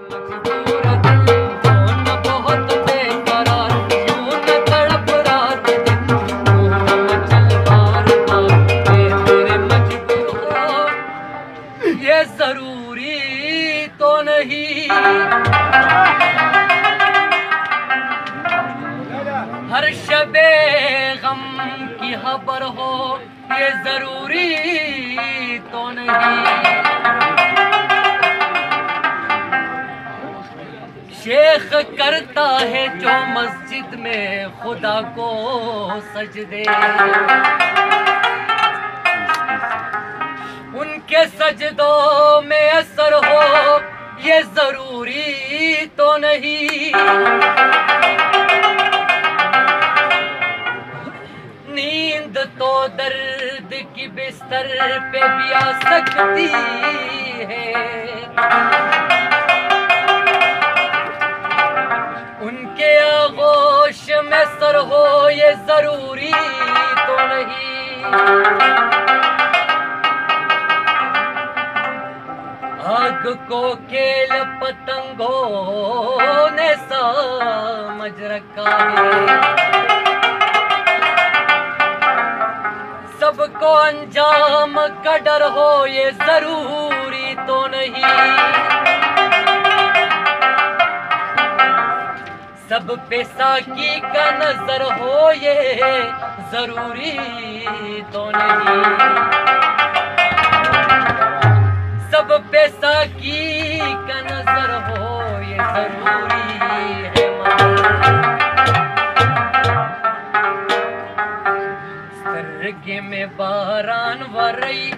हर शबे गम की खबर हो ये ज़रूरी तो नहीं। शेख करता है जो मस्जिद में खुदा को सजदे। उनके सजदों में असर हो, ये ज़रूरी तो नहीं। नींद तो दर्द की बिस्तर पे भी आ सकती है। हो ये ज़रूरी तो नहीं। आग को खेल पतंगों ने समझ रखा है। सबको अंजाम का डर हो, ये ज़रूरी तो नहीं। सब पे साकी का नज़र हो ये ज़रूरी तो नहीं। सब पे साकी का नज़र हो ये ज़रूरी है सर्गे में बारान वरई